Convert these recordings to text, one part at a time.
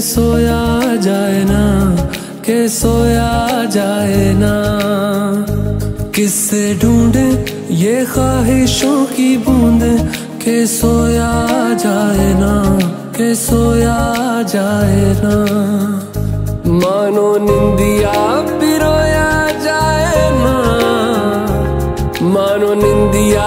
सोया जाए ना, के सोया जाए ना। किससे ढूंढे ये ख्वाहिशों की बूंद, के सोया जाए ना, के सोया जाए ना। मानो निंदिया पिरोया जाए ना, मानो निंदिया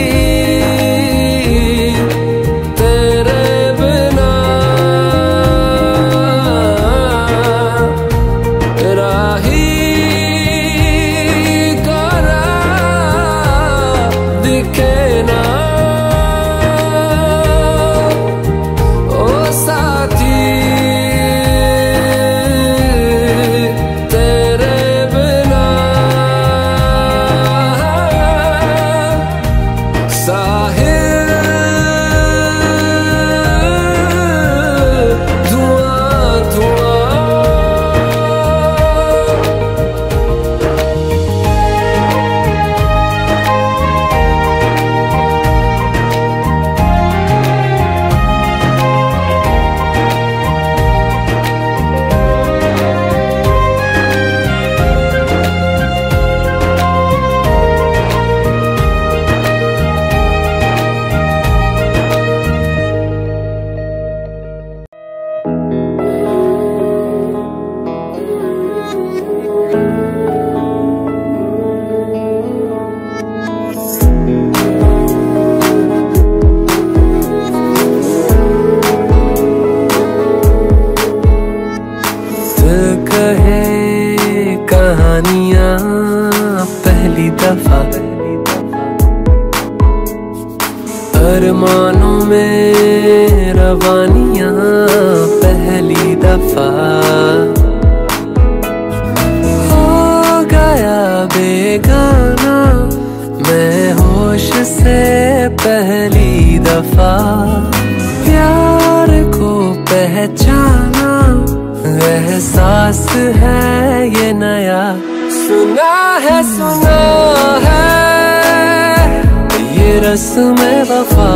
रस्म वफा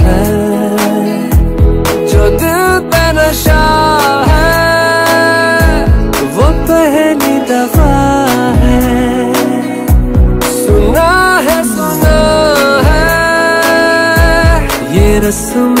है। जो दिल पे नशा है, वो पहली दफ़ा है। सुना है सुना है, ये रस्म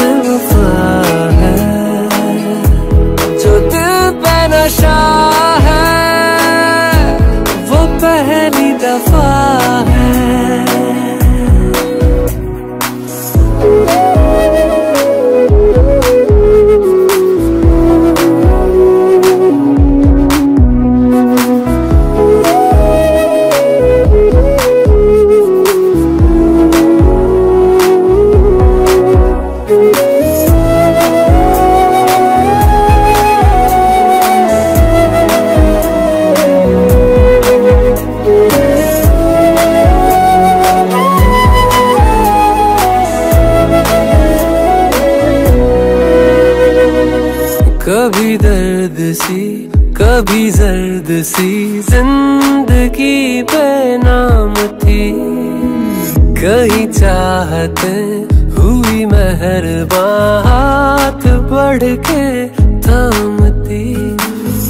के थामती।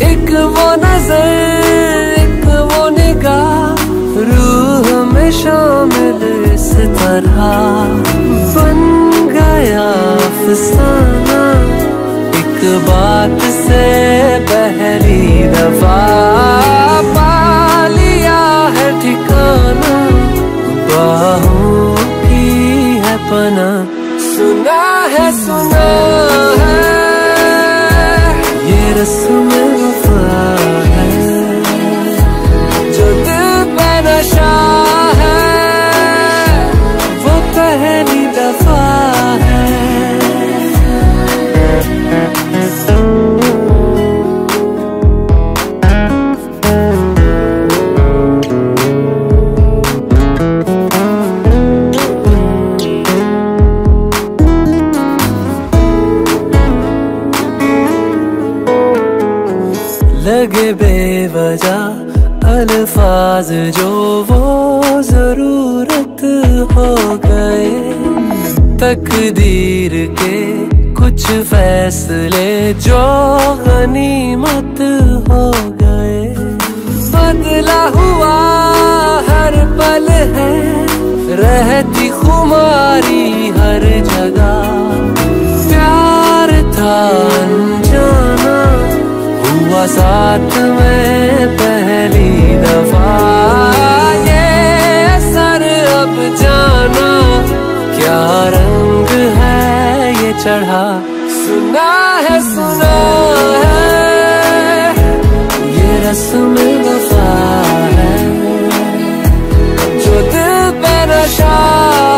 एक वो नज़र, एक वो निगाह, रूह में शामिल इस तरह। बन गया एक बात से पहली दफ़ा। ठिकाना, बाहों की है पना। सुना है सुना है। ये रस्म जो वो ज़रूरत हो गए, तकदीर के कुछ फैसले जो गनीमत हो गए। बदला हुआ हर पल है, रहती खुमारी हर जगह। प्यार था अनजाना, हुआ साथ में पहली दफ़ा। चढ़ा। सुना है सुना है। ये रस्म वफा है। जो दिल पे नशा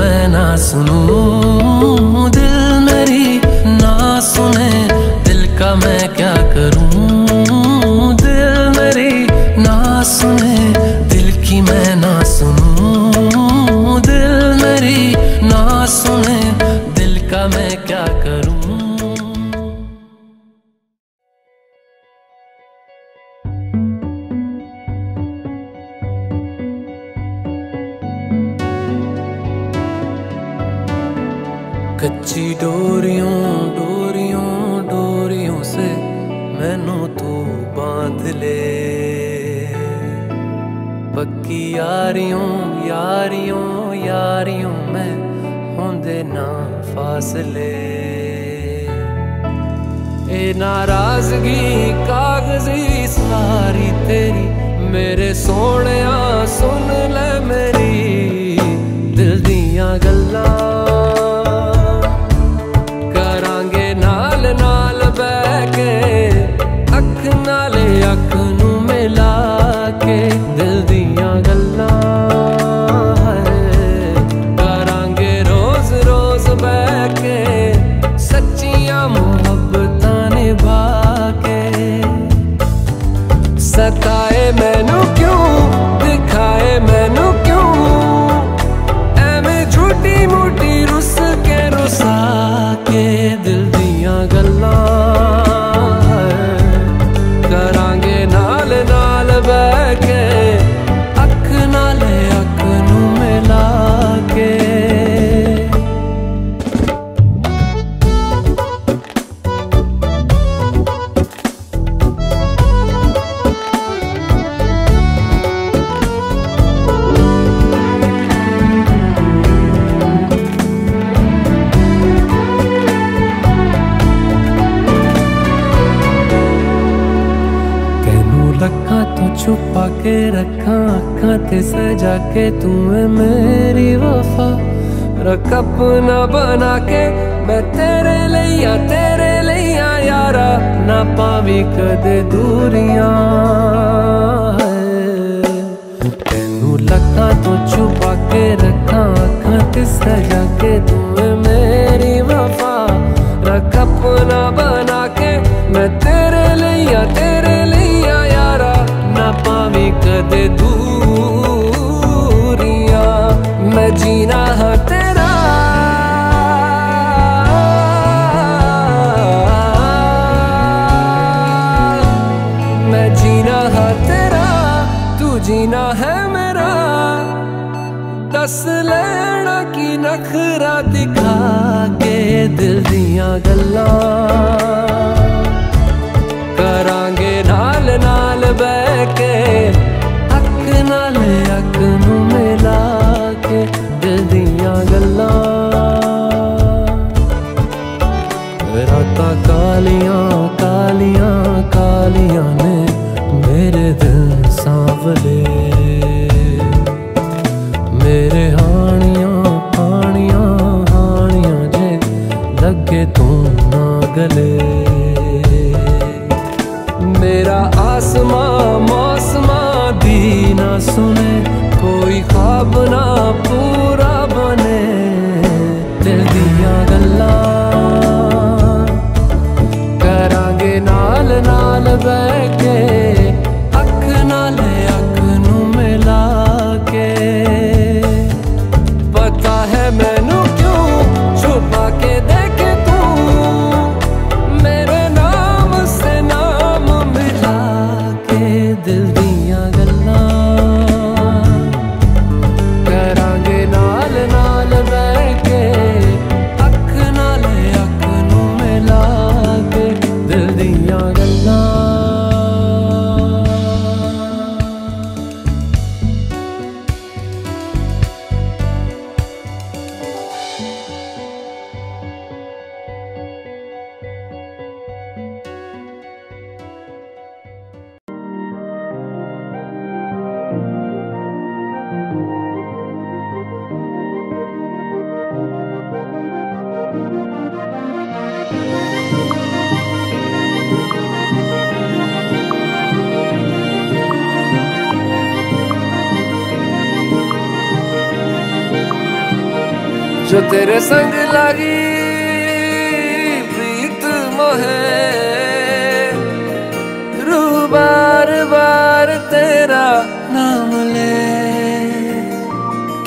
मैं ना सुनूं। दिल मेरी ना सुने दिल का मैं क्या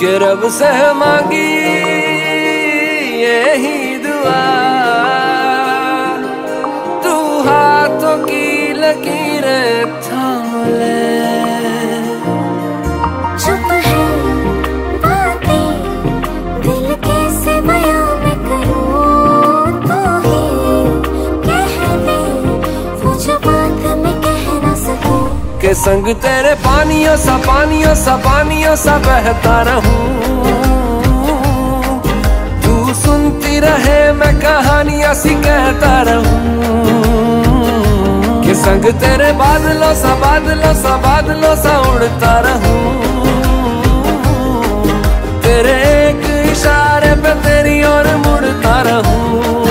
के रब से मांगी यही दुआ। तू हाथों की लकीरें थाम ले। संग तेरे पानियों सा पानियों सा पानियों सा बहता रहूँ। तू सुनती रहे, मैं कहानियाँ सी कहता रहूँ। के संग तेरे बादलों सा बादलों सा बादलों सा उड़ता रहूँ। तेरे एक इशारे पे तेरी ओर मुड़ता रहूँ।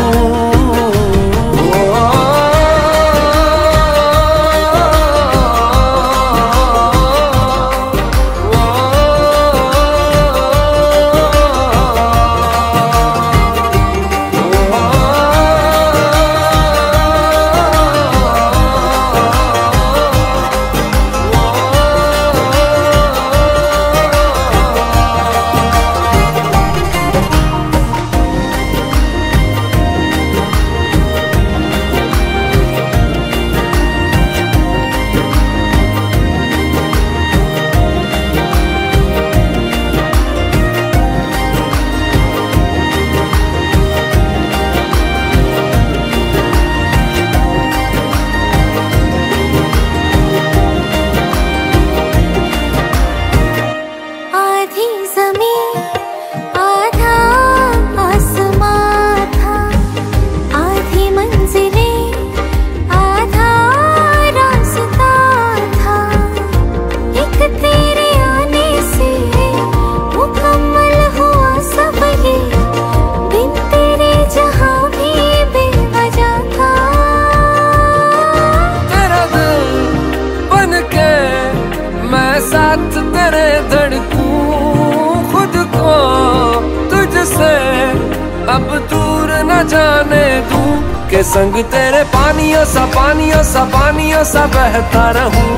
संग तेरे पानियों सा पानियों सा पानियों सा बहता रहूँ।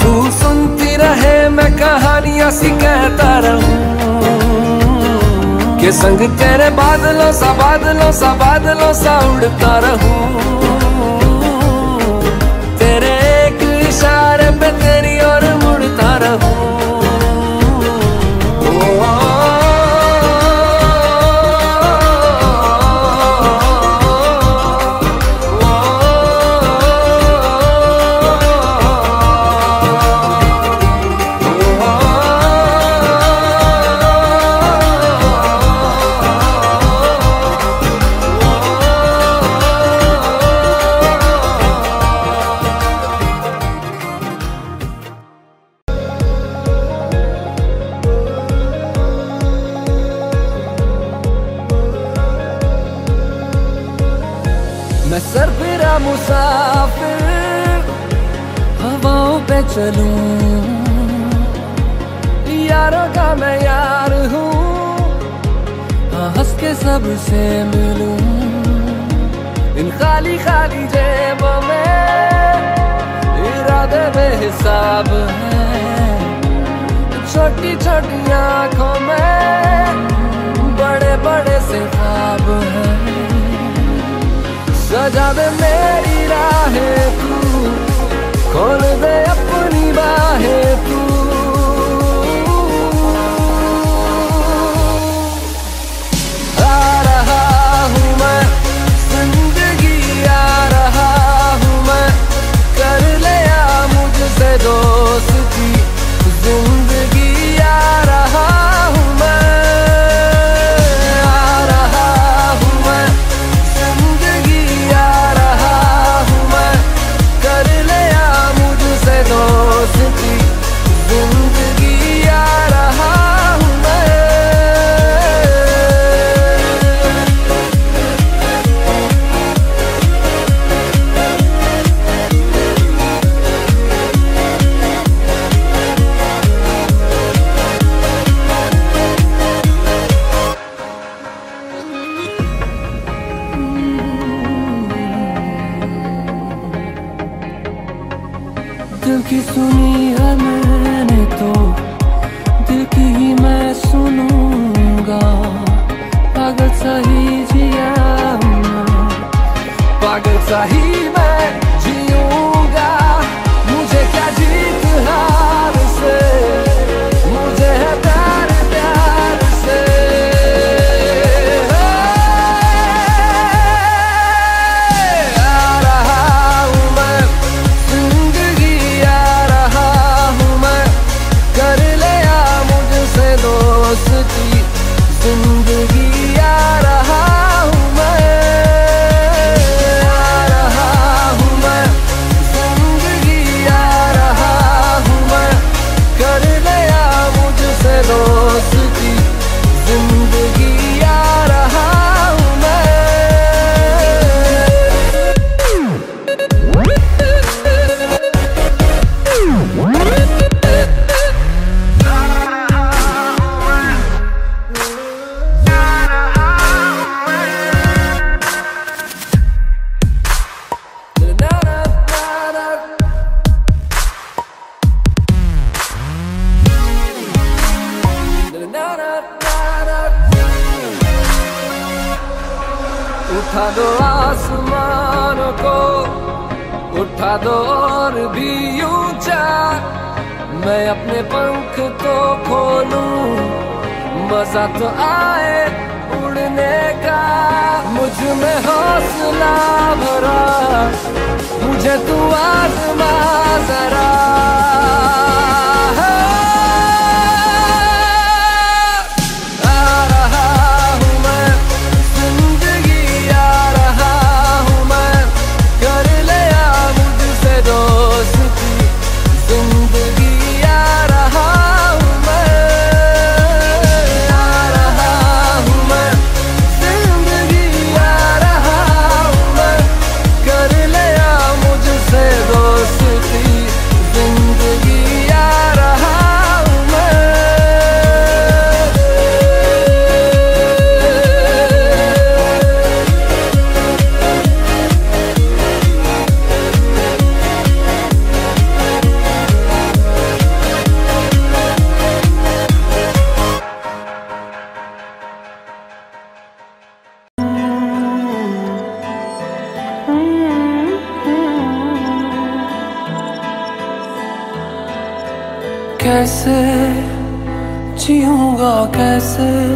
तू सुनती रहे, मैं कहानियाँ सी कहता रहूँ। के संग तेरे बादलों सा बादलों सा बादलों सा उड़ता रहूँ। तेरे एक इशारे पे तेरी ओर मुड़ता रहूँ। सबसे मिलूं। इन खाली खाली जेबों में इरादे बेहिसाब है। छोटी छोटी आँखों में बड़े बड़े से ख्वाब हैं। सजा दे मेरी राहें तू, खोल दे अपनी बाहें रहा हूँ मैं। कर लिया मुझसे दोस्ती। ज़िंदगी आ रहा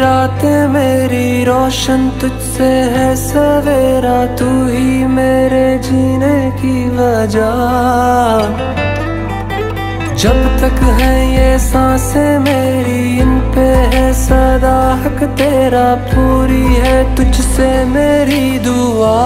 रात मेरी रोशन तुझसे है सवेरा, तू ही मेरे जीने की वजह। जब तक है ये साँसें मेरी, इन पे है सदा हक तेरा, पूरी है तुझसे मेरी दुआ।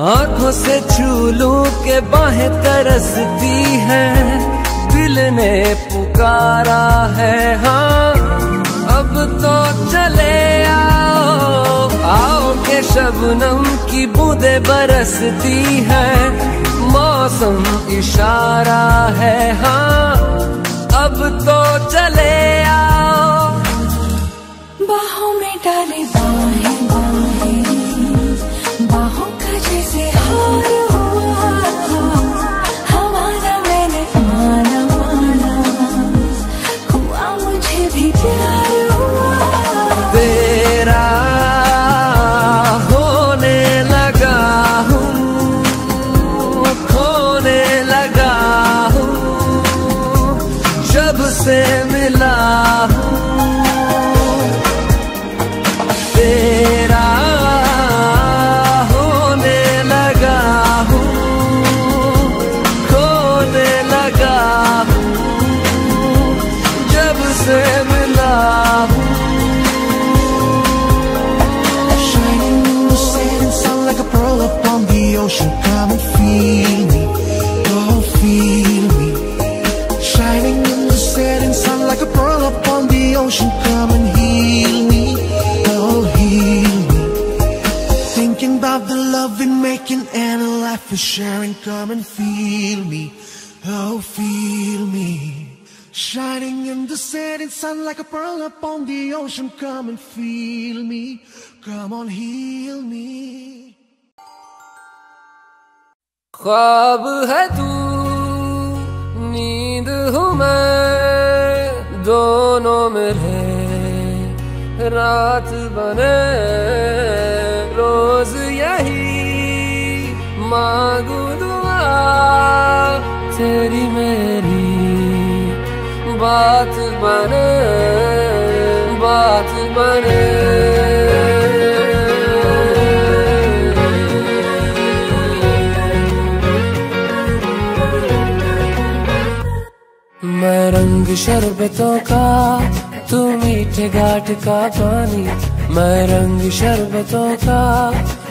आँखों से छूलू के बाहें तरसती है, दिल ने पुकारा है हाँ। अब तो चले आओ आओ के शबनम की बूंदे बरसती है, मौसम इशारा है हाँ। अब तो चले आओ sharing, come and feel me. Oh, feel me. Shining in the setting sun like a pearl upon the ocean. Come and feel me. Come on, heal me. ख्वाब है तू नींद हूँ मैं दोनों मेरे रात बने रोज यही मांगू दुआ तेरी मेरी बात बने बात बने। मैं रंग शरबतों का, तू मीठे घाट का पानी। मैं रंग शरबतों का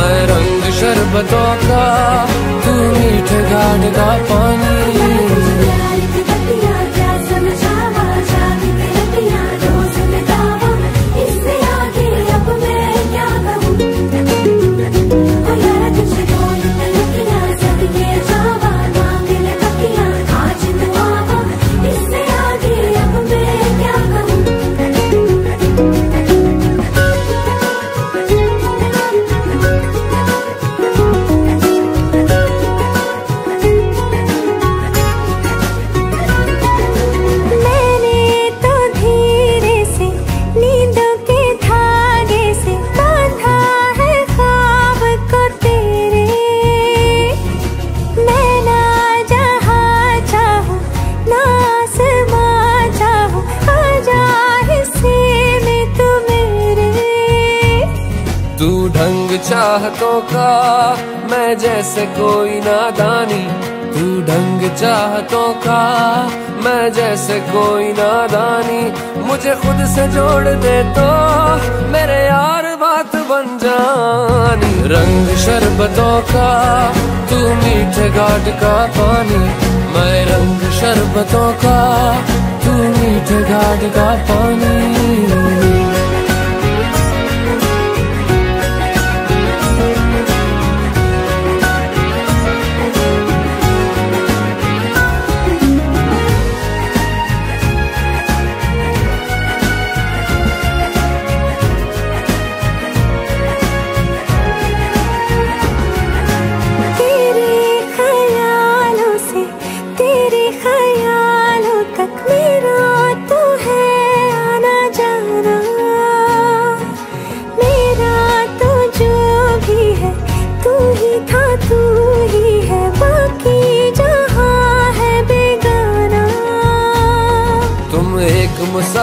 मैं रंग शरबतों का तू मीठे घाट का पानी। जैसे कोई नादानी, तू ढंग चाहतों का। मैं जैसे कोई नादानी, मुझे खुद से जोड़ दे तो मेरे यार बात बन जानी। रंग शरबतों का, तू मीठे घाट का पानी। मैं रंग शरबतों का, तू मीठे घाट का पानी।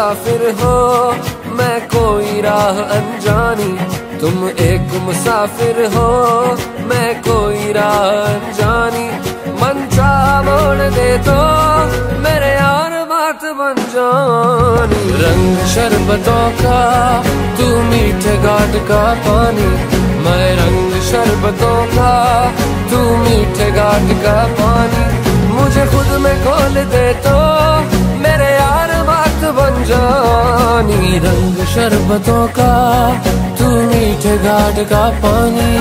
मुसाफिर हो, मैं कोई राह अनजानी। तुम एक मुसाफिर हो, मैं कोई राह अनजानी। मन चाह मोड़ दे तो मेरे यार बात बन जानी। रंग शरबतों का, तू मीठे घाट का पानी। मैं रंग शरबतों का, तू मीठे घाट का पानी। मुझे खुद में खोल दे तो बन जानी रंग शरबतों का तू मीठे घाट का पानी।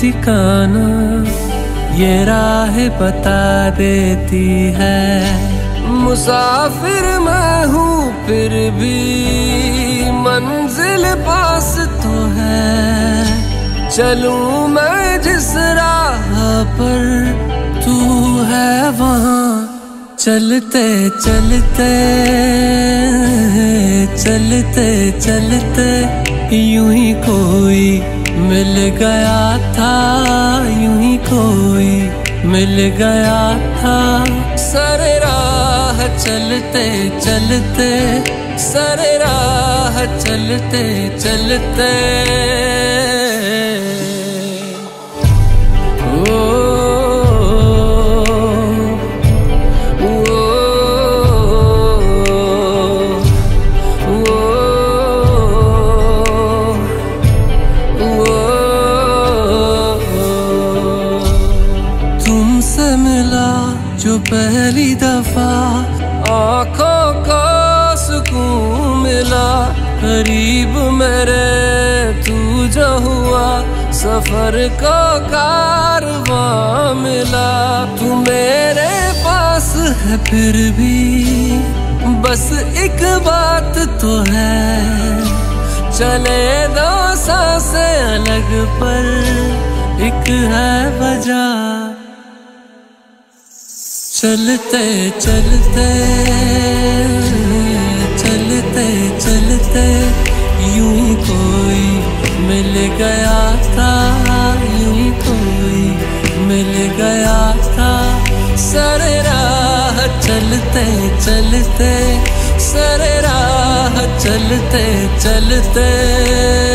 ठिकाना, ये राह बता देती है। मुसाफिर मैं हूँ फिर भी, मंजिल पास तो है। चलू मैं जिस राह पर, तू है वहाँ। चलते चलते चलते चलते, यूँ ही कोई मिल गया था, यूँ ही कोई मिल गया था। सर राह चलते चलते, सर राह चलते चलते। सफ़र को कारवा मिला। तू मेरे पास है फिर भी। बस एक बात तो है। चले दो साँसें अलग पर। एक है वजह। चलते चलते चलते चलते। यूँ कोई मिल गया था। चलते सर राह चलते चलते।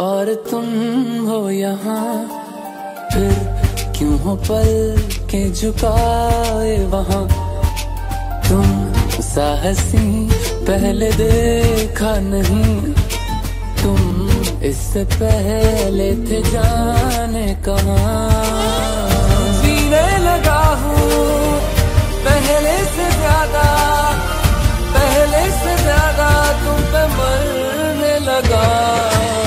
और तुम हो यहाँ, फिर क्यों हो पल के झुकाए वहाँ? तुम साहसी पहले देखा नहीं, तुम इससे पहले थे जाने कहाँ? लगा हूँ, पहले से ज़्यादा, पहले से ज़्यादा तुम पे मरने लगा।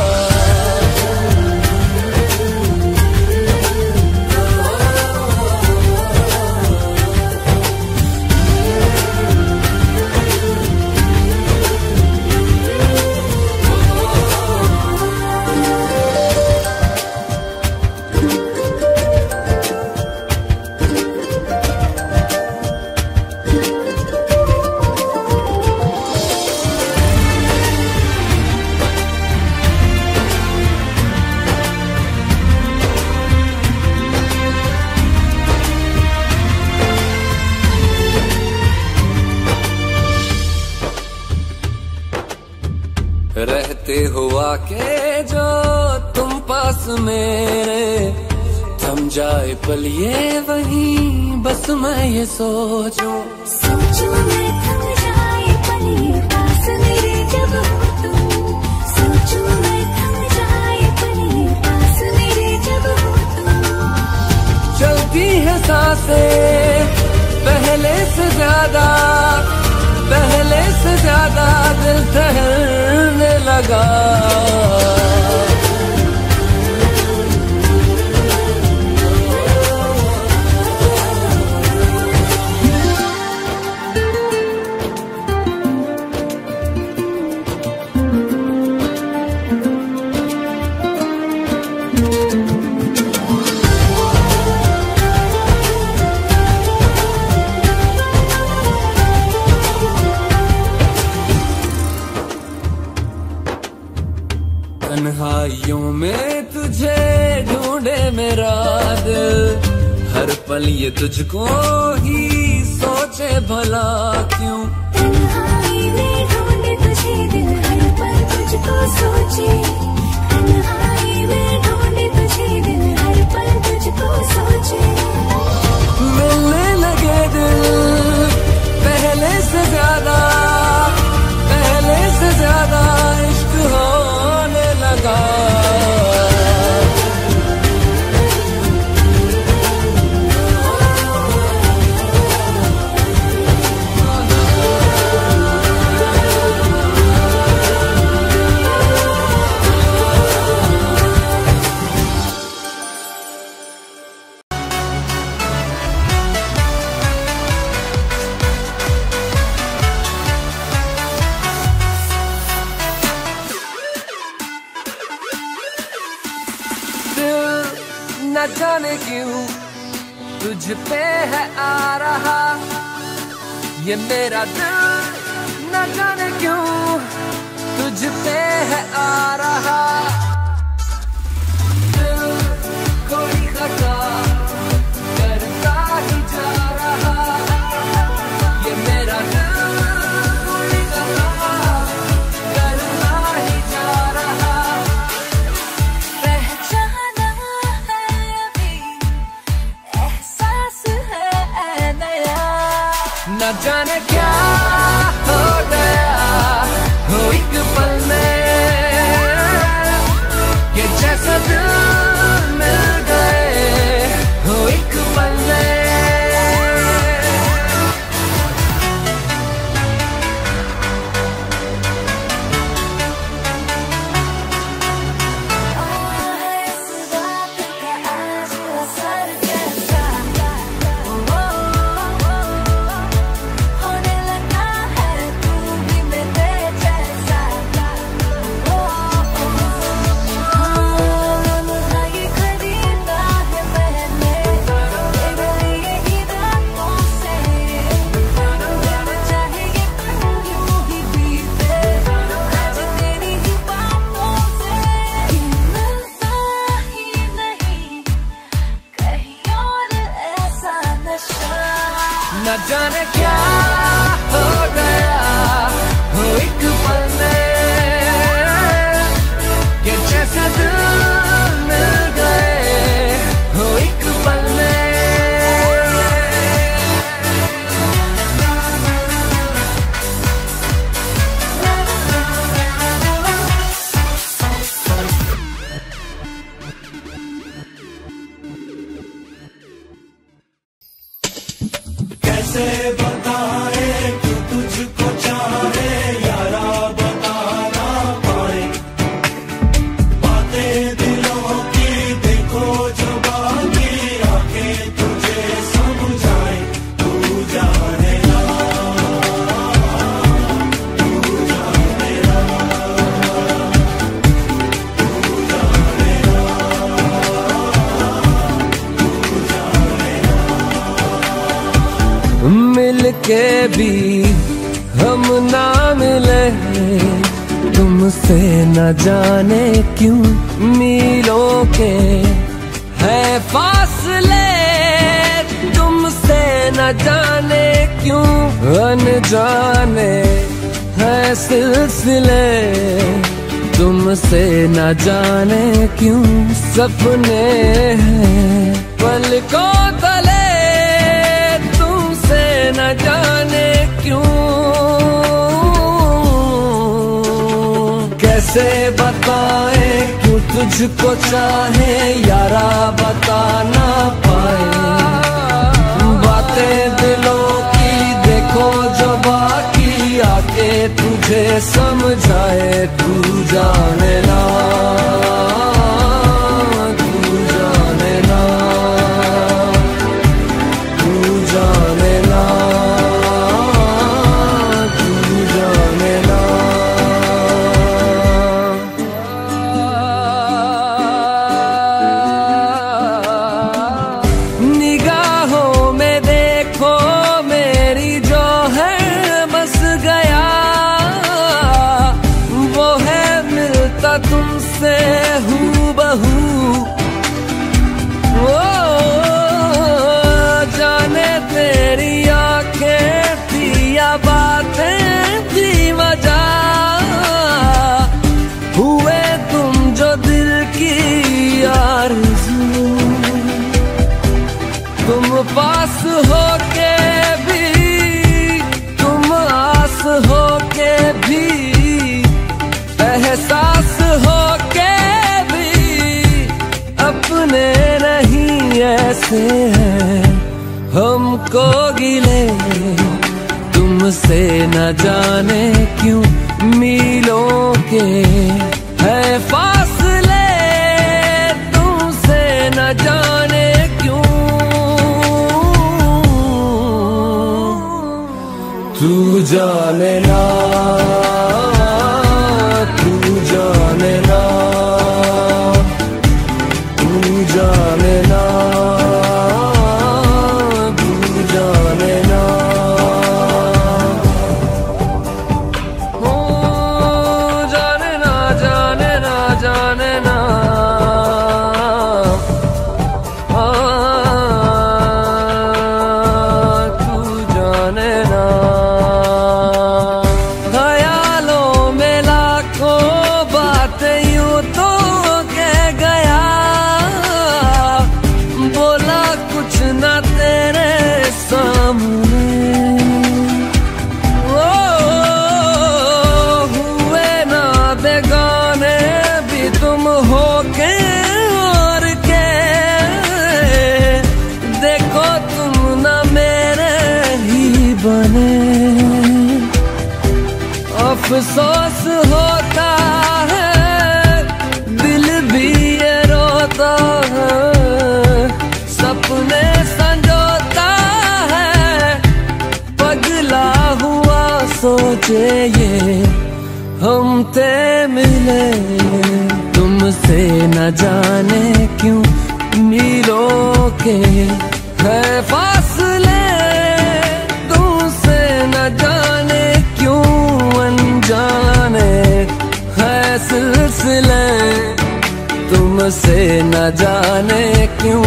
पास मेरे थम जाए पल ये वही बस मैं ये सोचूं। सोचो मैं थक जाए पली पास मेरे जब हो तुम सोचो मैं थक जाए पली पास मेरे जब हो तुम चलती है साँसें पहले से ज़्यादा पहले से ज़्यादा दिल ठहरने लगा। ये तुझको ही सोचे भला क्यों? सोचे। से है, हमको गिले। तुमसे न जाने क्यों मिलों के है फासले। तुमसे न जाने क्यों? तू जाने ना। न जाने क्यों मीलों के है फासले? तुमसे न जाने क्यों अनजाने है सिलसिले? तुमसे न जाने क्यों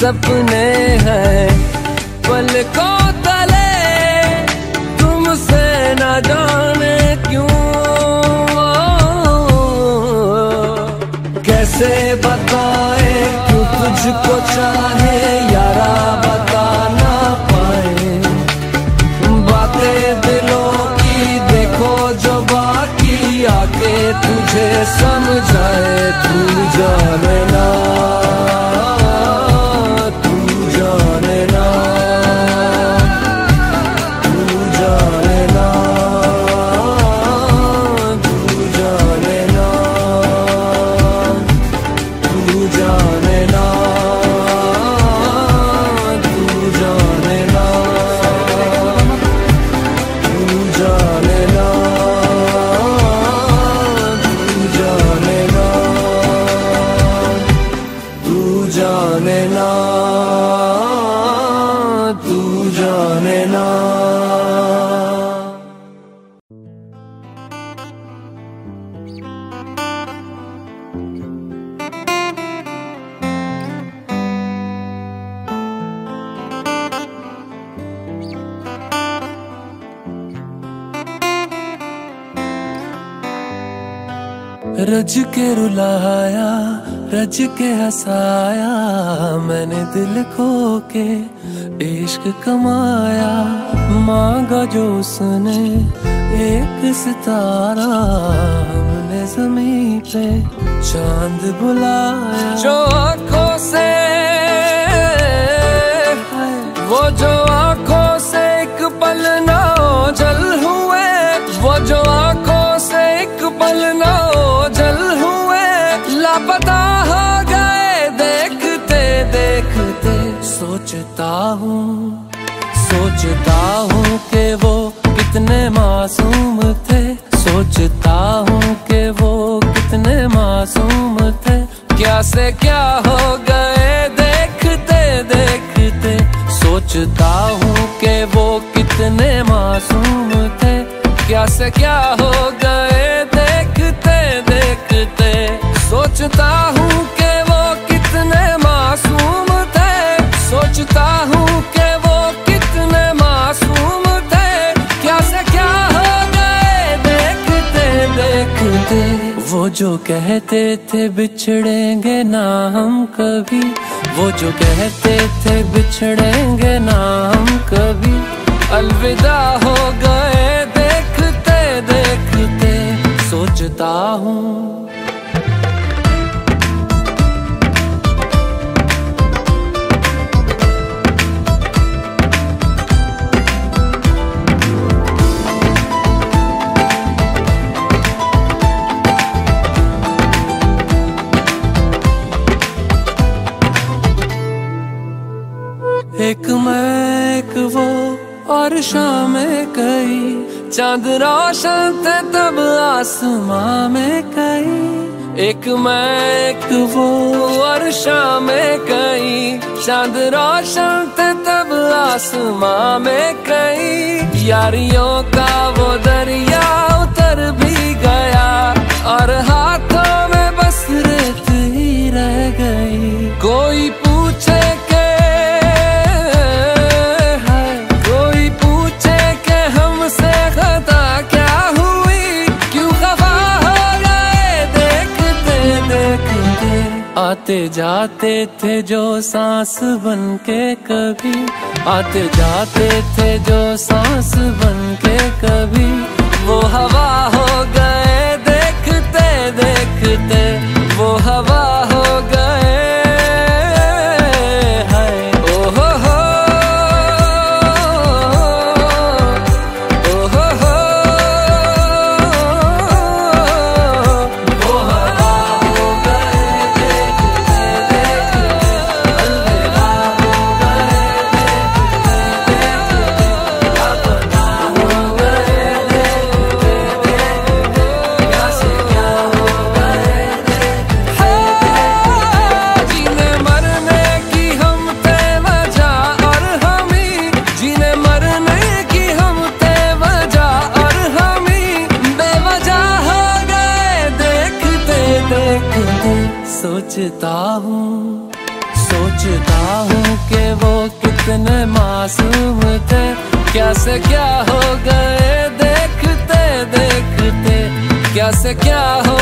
सपने हैं? पलकों से बताए तू तुझको चाहे, यारा बता ना पाए। बातें दिलों की देखो जो बाकी, आके तुझे समझाए, तू जाने ना। रज के हंसाया, मैंने दिल खो के इश्क कमाया। मांगा जो उसने एक सितारा, हमने ज़मीन पे चाँद बुलाया। जो आँखों से सोचता हूँ कहते थे बिछड़ेंगे ना हम कभी। वो जो कहते थे बिछड़ेंगे ना हम कभी। अलविदा हो गए देखते देखते, सोचता हूँ एक मैं एक वो और शाम कई। चाँद रोशन थे तब आसमां में कई। एक मैं एक वो और शाम कई। चाँद रोशन थे तब आसमां में कई। यारियों का वो दरिया उतर भी गया और हाथों में बस रेत ही रह गई। कोई आते जाते थे जो सांस बन के कभी। आते जाते थे जो सांस बन के कभी। वो हवा हो गए देखते देखते, वो हवा मासूम थे क्या से क्या हो गए देखते देखते क्या से क्या हो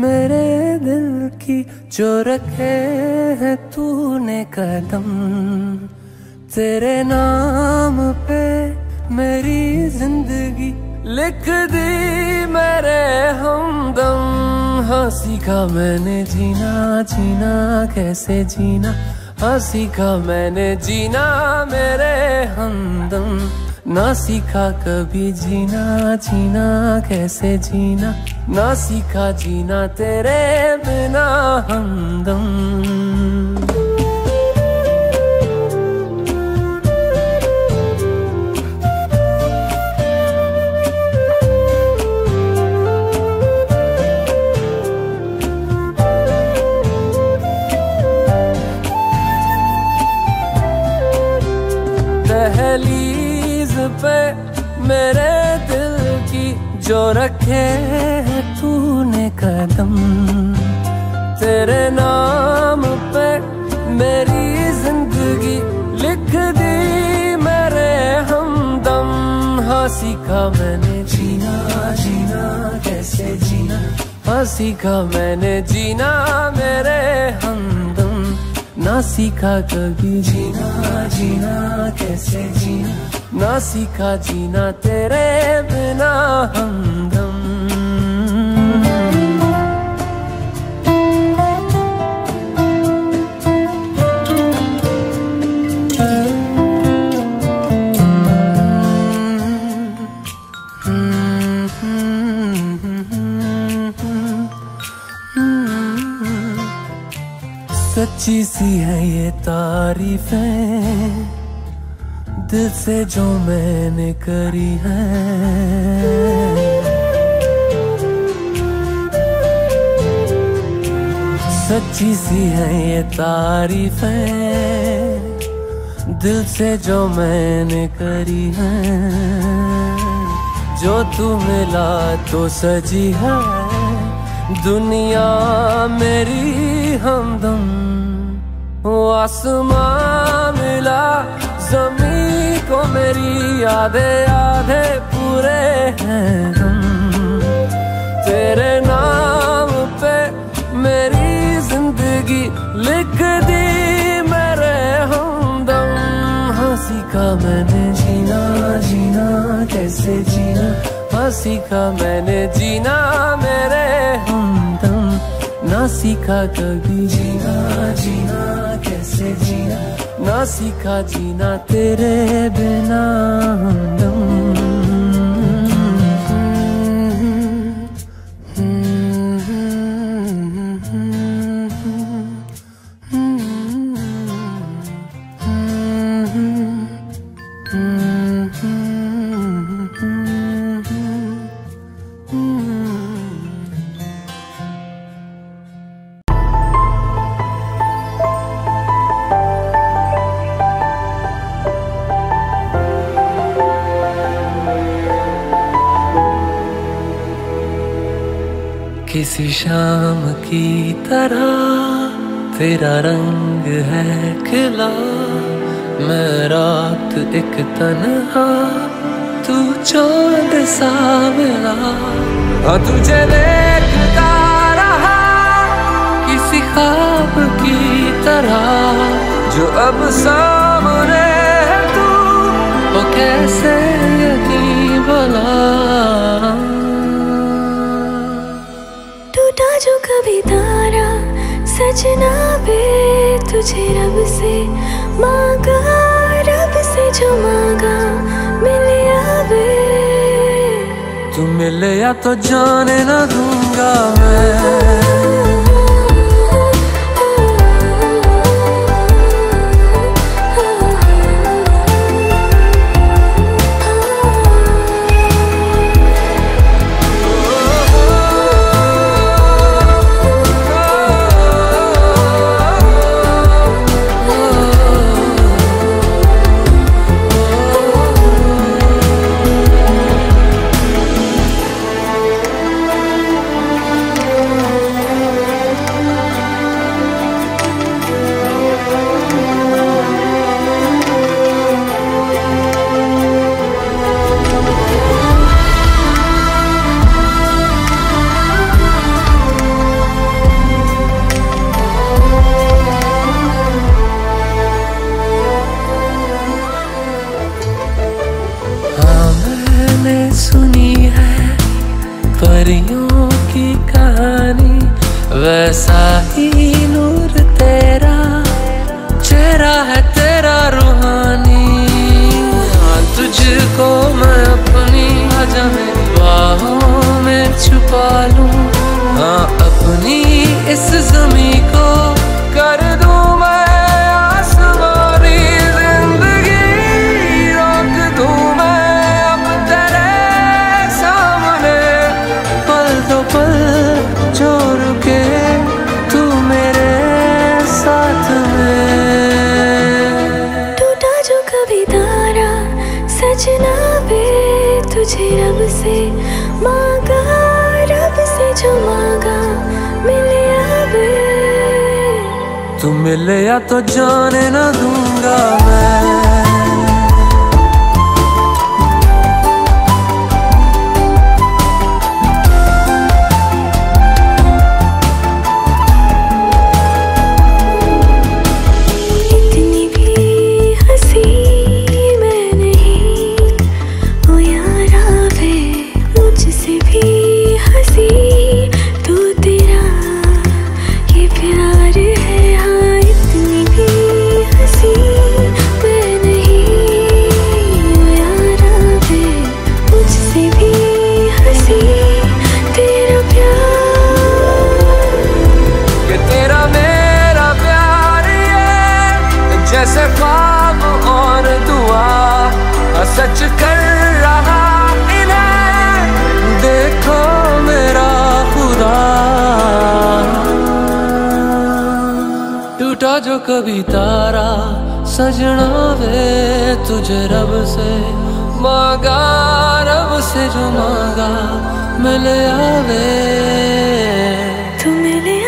मेरे दिल की जो रखे है तूने कदम, तेरे नाम पे मेरी ज़िंदगी लिख दी मेरे हमदम। हाँ सीखा मैंने जीना जीना कैसे जीना? हाँ सीखा मैंने जीना मेरे हमदम। ना सीखा कभी जीना जीना कैसे जीना? ना सीखा जीना तेरे बिना हमदम पे मेरे दिल की जो रखे तूने कदम। तेरे नाम पे मेरी ज़िंदगी लिख दी मेरे हमदम। हाँ सीखा मैंने जीना जीना, कैसे जीना? हाँ सीखा मैंने जीना मेरे हमदम। ना सीखा कभी जीना जीना, कैसे जीना? ना सीखा जीना तेरे बिना हमदम सच्ची सी है ये तारीफें। दिल से जो मैंने करी है। सच्ची सी है ये तारीफें दिल से जो मैंने करी है। जो तू मिला तो सजी है, दुनिया मेरी हमदम। आसमां मिला जमी को मेरी आधे आधे पूरे हैं। हम तेरे नाम पे मेरी ज़िंदगी लिख दी, मेरे हमदम। हँसी का मैंने जीना जीना, कैसे जीना? हाँ का मैंने जीना, मेरे हमदम। ना सीखा कभी जीना जीना, कैसे जीना? ना सीखा जीना तेरे बिना हमदम तन्हा, तू चाँद सा मिला तुझे देखता रहा, किसी ख्वाब की तरह। जो अब सामने तू, वो कैसे यकीन भला टूटा जो कभी तारा, सजना बे तुझे रब से मांगा। जो मांगा मिलिया वे तू मिले या तो जाने ना दूँगा मैं। परियों की कहानी वैसा ही मिले या तो जाने ना दूँगा मैं। कभी तारा सजना वे तुझे रब से मांगा, रब से जो मांगा, मिल आवे। तू मिले